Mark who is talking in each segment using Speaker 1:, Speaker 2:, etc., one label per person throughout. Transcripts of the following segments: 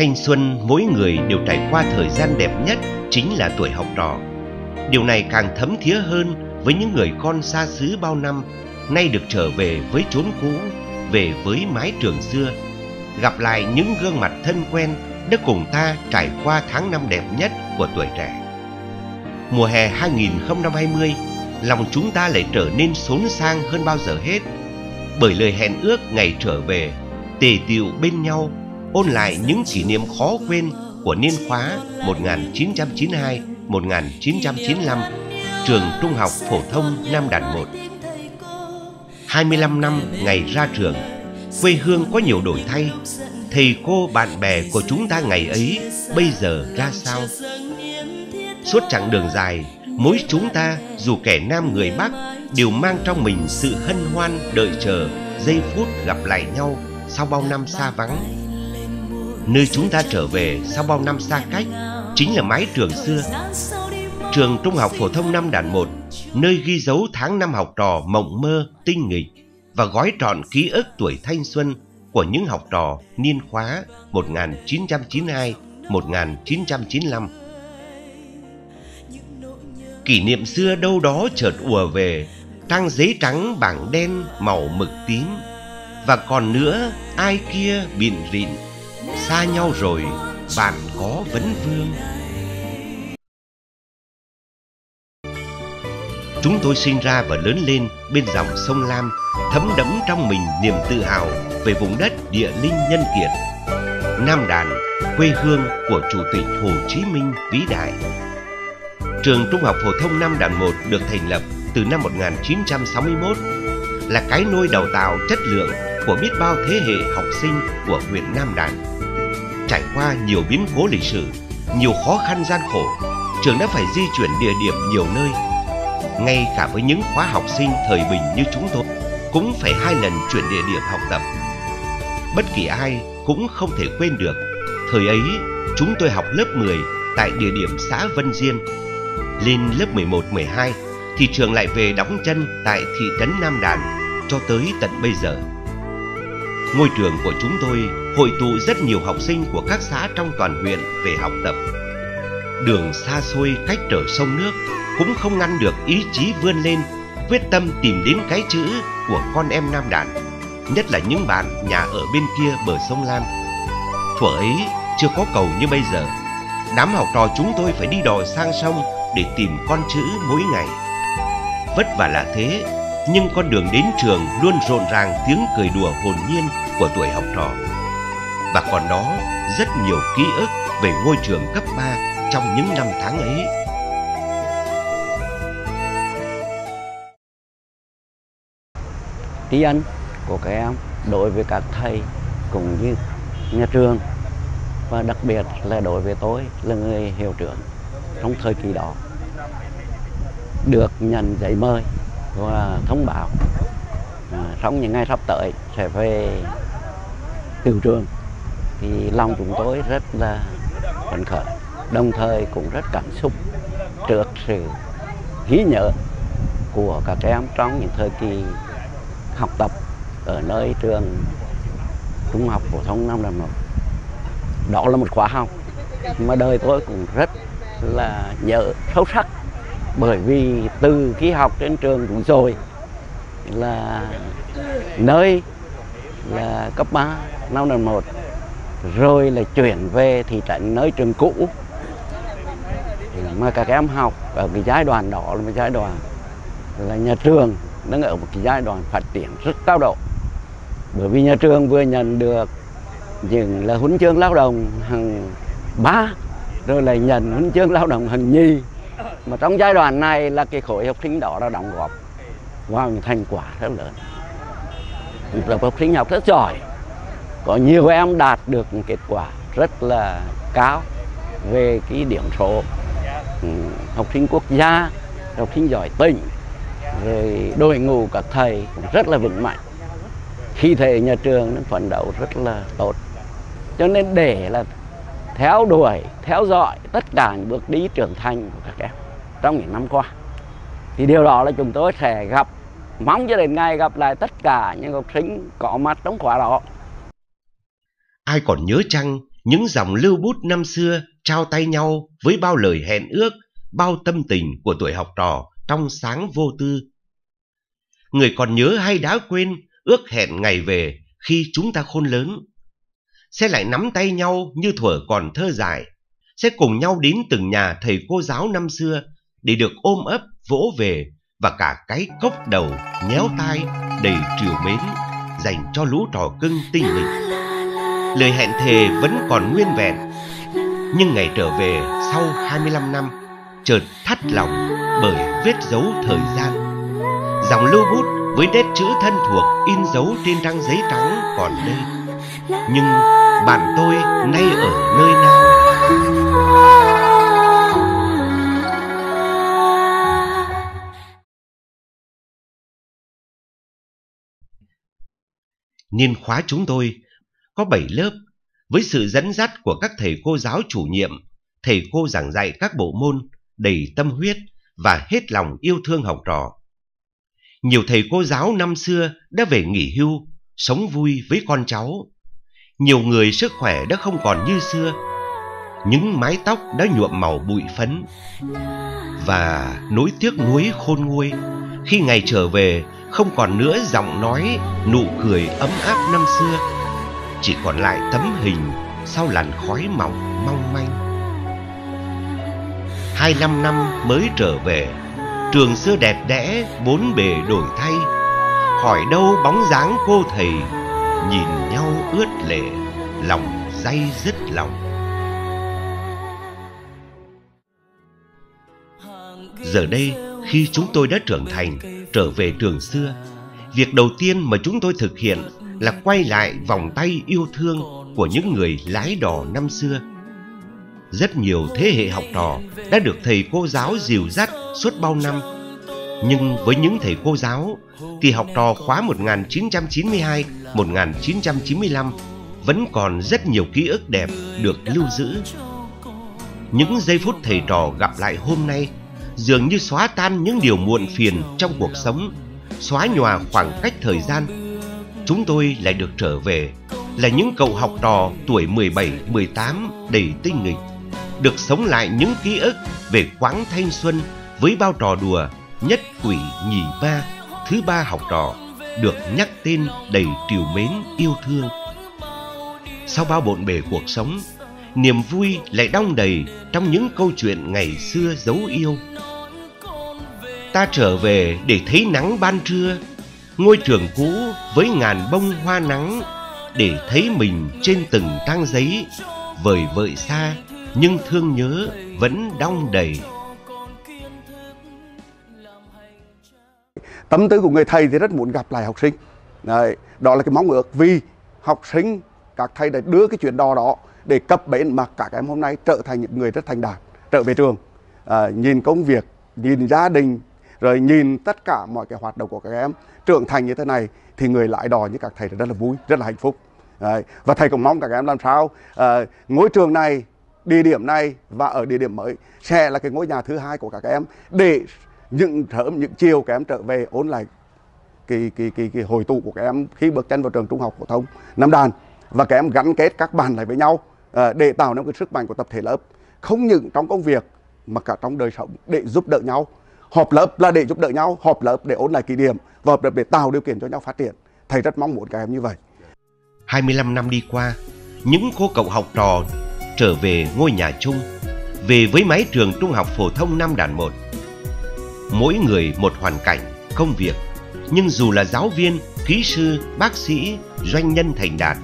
Speaker 1: Thanh xuân mỗi người đều trải qua thời gian đẹp nhất chính là tuổi học trò. Điều này càng thấm thía hơn với những người con xa xứ bao năm, nay được trở về với chốn cũ, về với mái trường xưa, gặp lại những gương mặt thân quen đã cùng ta trải qua tháng năm đẹp nhất của tuổi trẻ. Mùa hè 2020, lòng chúng ta lại trở nên xốn sang hơn bao giờ hết, bởi lời hẹn ước ngày trở về, tề tiệu bên nhau ôn lại những kỷ niệm khó quên của niên khóa 1992-1995 trường Trung học phổ thông Nam Đàn 1. 25 năm ngày ra trường, quê hương có nhiều đổi thay, thầy cô bạn bè của chúng ta ngày ấy bây giờ ra sao? Suốt chặng đường dài, mỗi chúng ta dù kẻ nam người Bắc đều mang trong mình sự hân hoan đợi chờ giây phút gặp lại nhau sau bao năm xa vắng Nơi chúng ta trở về sau bao năm xa cách chính là mái trường xưa. Trường Trung học phổ thông năm đàn một, nơi ghi dấu tháng năm học trò mộng mơ, tinh nghịch và gói trọn ký ức tuổi thanh xuân của những học trò niên khóa 1992-1995. Kỷ niệm xưa đâu đó chợt ùa về, trang giấy trắng bảng đen màu mực tím. Và còn nữa, ai kia bịn rịn xa nhau rồi, bạn có vấn vương. Chúng tôi sinh ra và lớn lên bên dòng sông lam, thấm đẫm trong mình niềm tự hào về vùng đất địa linh nhân kiệt. Nam đàn, quê hương của chủ tịch hồ chí minh vĩ đại. Trường trung học phổ thông nam đàn 1 được thành lập từ năm 1961 là cái nôi đào tạo chất lượng của biết bao thế hệ học sinh của huyện Nam Đàn. Trải qua nhiều biến cố lịch sử, nhiều khó khăn gian khổ, trường đã phải di chuyển địa điểm nhiều nơi. Ngay cả với những khóa học sinh thời bình như chúng tôi, cũng phải hai lần chuyển địa điểm học tập. Bất kỳ ai cũng không thể quên được, thời ấy chúng tôi học lớp 10 tại địa điểm xã Vân Diên. Lên lớp 11-12 thì trường lại về đóng chân tại thị trấn Nam Đàn cho tới tận bây giờ. Ngôi trường của chúng tôi hội tụ rất nhiều học sinh của các xã trong toàn huyện về học tập. Đường xa xôi cách trở sông nước cũng không ngăn được ý chí vươn lên, quyết tâm tìm đến cái chữ của con em Nam Đàn, nhất là những bạn nhà ở bên kia bờ sông Lam. Thuở ấy chưa có cầu như bây giờ, đám học trò chúng tôi phải đi đò sang sông để tìm con chữ mỗi ngày. Vất vả là thế, nhưng con đường đến trường luôn rộn ràng tiếng cười đùa hồn nhiên của tuổi học trò. Và còn đó rất nhiều ký ức về ngôi trường cấp 3 trong những năm tháng ấy.
Speaker 2: Tri ân của các em đối với các thầy cũng như nhà trường. Và đặc biệt là đối với tôi là người hiệu trưởng trong thời kỳ đó. Được nhận giấy mời và thông báo à, trong những ngày sắp tới sẽ về từ trường thì lòng chúng tôi rất là phấn khởi, đồng thời cũng rất cảm xúc trước sự ghi nhớ của các em trong những thời kỳ học tập ở nơi trường trung học phổ thông năm năm một đó là một khóa học mà đời tôi cũng rất là nhớ sâu sắc, bởi vì từ khi học trên trường cũng rồi là nơi là cấp 3 năm năm một rồi là chuyển về thị trấn nơi trường cũ. Mà các em học ở cái giai đoạn đó là một giai đoạn là nhà trường đang ở một cái giai đoạn phát triển rất cao độ. Bởi vì nhà trường vừa nhận được những là huấn chương lao động hàng ba, rồi lại nhận huấn chương lao động hàng nhì. Mà trong giai đoạn này là cái khối học sinh đó đã đóng góp vào những thành quả rất lớn. Được học sinh học rất giỏi có nhiều em đạt được kết quả rất là cao về cái điểm số. Ừ, học sinh quốc gia, học sinh giỏi tỉnh, rồi đội ngũ các thầy cũng rất là vững mạnh. Khi thầy nhà trường nó phấn đấu rất là tốt. Cho nên để là theo đuổi, theo dõi tất cả những bước đi trưởng thành của các em trong những năm qua, thì điều đó là chúng tôi sẽ gặp, mong cho đến ngày gặp lại tất cả những học sinh có mặt trong khóa đó
Speaker 1: ai còn nhớ chăng những dòng lưu bút năm xưa trao tay nhau với bao lời hẹn ước, bao tâm tình của tuổi học trò trong sáng vô tư. Người còn nhớ hay đã quên ước hẹn ngày về khi chúng ta khôn lớn. Sẽ lại nắm tay nhau như thuở còn thơ dại, sẽ cùng nhau đến từng nhà thầy cô giáo năm xưa để được ôm ấp, vỗ về và cả cái cốc đầu, nhéo tai đầy triều mến dành cho lũ trò cưng tinh nghịch. Lời hẹn thề vẫn còn nguyên vẹn, nhưng ngày trở về sau 25 năm chợt thắt lòng bởi vết dấu thời gian. Dòng lưu bút với nét chữ thân thuộc in dấu trên trang giấy trắng còn đây. Nhưng bạn tôi nay ở nơi nào? Niên khóa chúng tôi có 7 lớp với sự dẫn dắt của các thầy cô giáo chủ nhiệm, thầy cô giảng dạy các bộ môn đầy tâm huyết và hết lòng yêu thương học trò. Nhiều thầy cô giáo năm xưa đã về nghỉ hưu, sống vui với con cháu. Nhiều người sức khỏe đã không còn như xưa. Những mái tóc đã nhuộm màu bụi phấn. Và nỗi tiếc nuối khôn nguôi khi ngày trở về không còn nữa giọng nói, nụ cười ấm áp năm xưa. Chỉ còn lại tấm hình sau làn khói mỏng mong manh. Hai năm năm mới trở về, Trường xưa đẹp đẽ, bốn bề đổi thay Hỏi đâu bóng dáng cô thầy, Nhìn nhau ướt lệ, Lòng day dứt lòng Giờ đây, khi chúng tôi đã trưởng thành, Trở về trường xưa, Việc đầu tiên mà chúng tôi thực hiện là quay lại vòng tay yêu thương Của những người lái đò năm xưa rất nhiều thế hệ học trò đã được thầy cô giáo dìu dắt suốt bao năm. Nhưng với những thầy cô giáo thì học trò khóa 1992-1995 vẫn còn rất nhiều ký ức đẹp được lưu giữ. Những giây phút thầy trò gặp lại hôm nay dường như xóa tan những điều muộn phiền trong cuộc sống, xóa nhòa khoảng cách thời gian. Chúng tôi lại được trở về là những cậu học trò tuổi 17, 18 đầy tinh nghịch được sống lại những ký ức về quãng thanh xuân với bao trò đùa nhất quỷ nhì ba thứ ba học trò được nhắc tên đầy triều mến yêu thương. Sau bao bộn bề cuộc sống niềm vui lại đong đầy trong những câu chuyện ngày xưa dấu yêu. Ta trở về để thấy nắng ban trưa ngôi trường cũ với ngàn bông hoa nắng để thấy mình trên từng trang giấy vời vợi xa nhưng thương nhớ vẫn đong đầy.
Speaker 3: Tâm tư của người thầy thì rất muốn gặp lại học sinh. Đấy, đó là cái mong ước vì học sinh các thầy đã đưa cái chuyện đo đó để cập bến mà các em hôm nay trở thành những người rất thành đạt trở về trường à, nhìn công việc nhìn gia đình rồi nhìn tất cả mọi cái hoạt động của các em trưởng thành như thế này thì người lại đò như các thầy rất là vui rất là hạnh phúc. Đấy. và thầy cũng mong các em làm sao à, ngôi trường này địa điểm này và ở địa điểm mới sẽ là cái ngôi nhà thứ hai của các em để những sớm những chiều các em trở về ôn lại cái cái cái cái hồi tụ của các em khi bước chân vào trường trung học phổ thông Nam Đàn. Và các em gắn kết các bạn lại với nhau à, để tạo nên cái sức mạnh của tập thể lớp. Không những trong công việc mà cả trong đời sống để giúp đỡ nhau họp lớp là để giúp đỡ nhau họp lớp để ôn lại kỷ niệm và họp lớp để tạo điều kiện cho nhau phát triển thầy rất mong muốn các em như vậy
Speaker 1: 25 năm đi qua những cô cậu học trò trở về ngôi nhà chung, về với mái trường trung học phổ thông Nam Đàn 1. Mỗi người một hoàn cảnh, công việc, nhưng dù là giáo viên, kỹ sư, bác sĩ, doanh nhân thành đạt,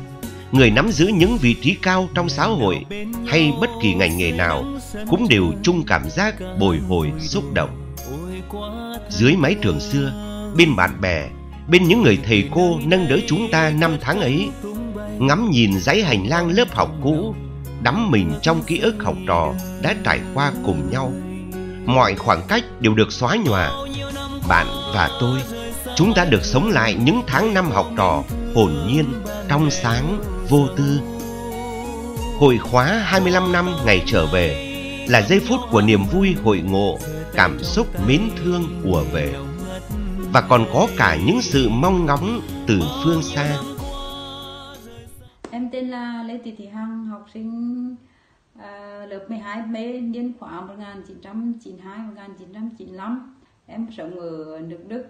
Speaker 1: người nắm giữ những vị trí cao trong xã hội hay bất kỳ ngành nghề nào cũng đều chung cảm giác bồi hồi xúc động. Dưới mái trường xưa, bên bạn bè, bên những người thầy cô nâng đỡ chúng ta năm tháng ấy, ngắm nhìn dãy hành lang lớp học cũ đắm mình trong ký ức học trò đã trải qua cùng nhau. Mọi khoảng cách đều được xóa nhòa. Bạn và tôi, chúng ta được sống lại những tháng năm học trò hồn nhiên, trong sáng, vô tư. Hội khóa 25 năm ngày trở về là giây phút của niềm vui hội ngộ, cảm xúc mến thương ùa về. Và còn có cả những sự mong ngóng từ phương xa
Speaker 4: Em tên là Lê Thị Thị Hằng, học sinh uh, lớp 12 B niên khóa 1992-1995. Em sống ở nước Đức.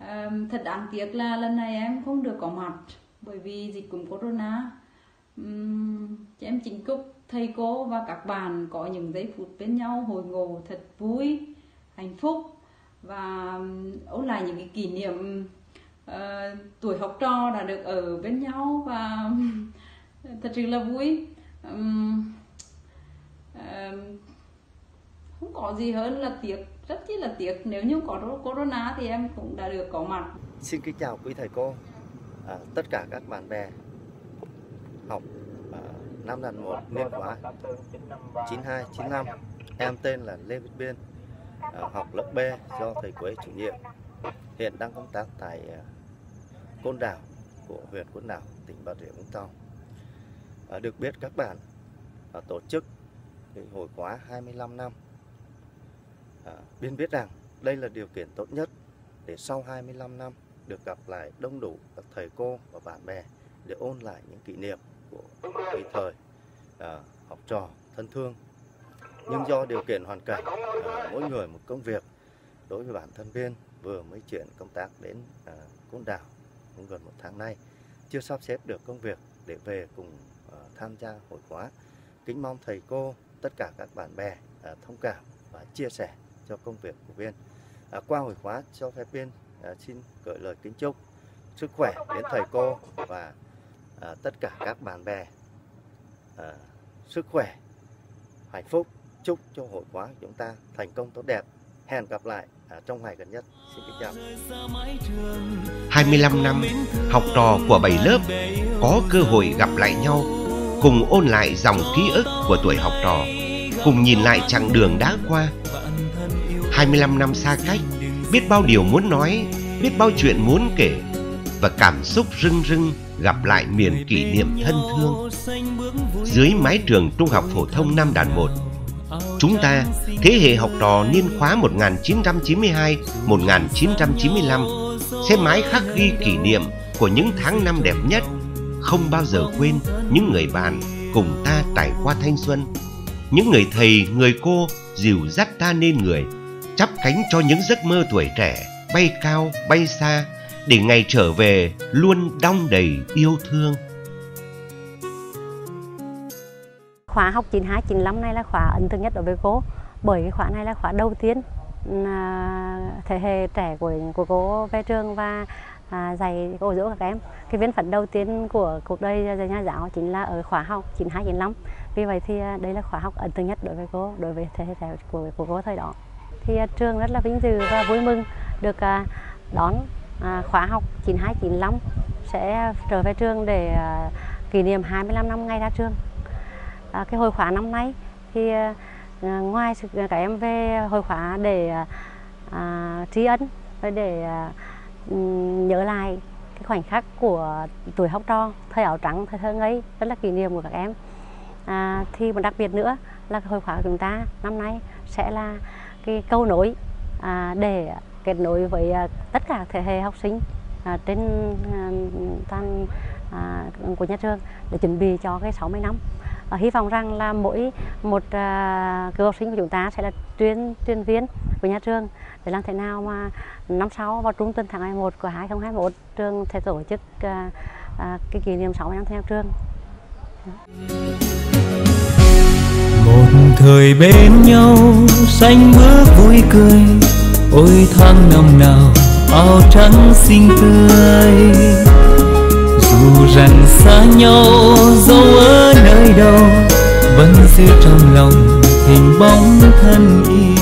Speaker 4: Um, thật đáng tiếc là lần này em không được có mặt bởi vì dịch cúm corona. Um, em chính cúc thầy cô và các bạn có những giây phút bên nhau hồi ngộ thật vui, hạnh phúc và ôn lại những cái kỷ niệm uh, tuổi học trò đã được ở bên nhau và thật sự là vui. Um, um, không có gì hơn là tiếc rất chi là tiếc. Nếu như có corona thì em cũng đã được có mặt.
Speaker 5: Xin kính chào quý thầy cô à, tất cả các bạn bè học à, năm đàn một niên khóa 92 95 em tên là Lê Viết Biên à, học lớp B do thầy Quế chủ nhiệm hiện đang công tác tại à, Côn Đảo của huyện Côn Đảo, tỉnh Bà Rịa Vũng Tàu. À, được biết các bạn tổ chức hồi khóa 25 năm. Biên biết rằng đây là điều kiện tốt nhất để sau 25 năm được gặp lại đông đủ các thầy cô và bạn bè để ôn lại những kỷ niệm của cái thời à, học trò thân thương. Nhưng do điều kiện hoàn cảnh, à, mỗi người một công việc, đối với bản thân Biên vừa mới chuyển công tác đến à, Côn Đảo cũng gần một tháng nay chưa sắp xếp được công việc để về cùng à, tham gia hội khóa. Kính mong thầy cô, tất cả các bạn bè à, thông cảm và chia sẻ cho công việc của Viên. à, qua hội khóa cho phép Viên à, xin gửi lời kính chúc sức khỏe đến thầy cô và à, tất cả các bạn bè à, sức khỏe, hạnh phúc. Chúc cho hội khóa chúng ta thành công tốt đẹp. Hẹn gặp lại À, trong ngày gần nhất. Xin kính chào.
Speaker 1: 25 năm, học trò của bảy lớp có cơ hội gặp lại nhau, cùng ôn lại dòng ký ức của tuổi học trò, cùng nhìn lại chặng đường đã qua. 25 năm xa cách, biết bao điều muốn nói, biết bao chuyện muốn kể và cảm xúc rưng rưng gặp lại miền kỷ niệm thân thương. Dưới mái trường Trung học phổ thông Nam Đàn 1, Chúng ta, thế hệ học trò niên khóa 1992-1995 sẽ mãi khắc ghi kỷ niệm của những tháng năm đẹp nhất, không bao giờ quên những người bạn cùng ta trải qua thanh xuân, những người thầy, người cô dìu dắt ta nên người, chắp cánh cho những giấc mơ tuổi trẻ bay cao, bay xa để ngày trở về luôn đong đầy yêu thương.
Speaker 6: khóa học 92 95 này là khóa ấn tượng nhất đối với cô bởi cái khóa này là khóa đầu tiên ừ, à, thế hệ trẻ của của cô về trường và à, dạy cô dỗ các em. Cái viên phấn đầu tiên của cuộc đời dạy nhà giáo chính là ở khóa học 92 95 vì vậy thì à, đây là khóa học ấn tượng nhất đối với cô đối với thế hệ trẻ của của cô thời đó. Thì à, trường rất là vinh dự và vui mừng được đón à, khóa học 92 95 sẽ trở về trường để à, kỷ niệm 25 năm ngày ra trường. À, cái hội khóa năm nay thì à, à ngoài à, các em về hội khóa để à, à tri ân và để à, nhớ lại cái khoảnh khắc của tuổi học trò thời áo trắng thời thơ ngây rất là kỷ niệm của các em. À, thì một đặc biệt nữa là hội khóa của chúng ta năm nay sẽ là cái câu nối à, để kết nối với à, tất cả thế hệ học sinh à, trên à, toàn của nhà trường để chuẩn bị cho cái 60 năm hy vọng rằng là mỗi một cựu học sinh của chúng ta sẽ là chuyên chuyên viên của nhà trường để làm thế nào mà năm sau vào trung tuần tháng 11 của 2021 trường sẽ tổ chức cái kỷ niệm 60 năm theo trường.
Speaker 7: Một thời bên nhau, xanh bước vui cười ôi tháng năm nào, áo trắng xinh tươi. Dù rằng xa nhau dẫu ở nơi đâu, vẫn giữ trong lòng hình bóng thân yêu.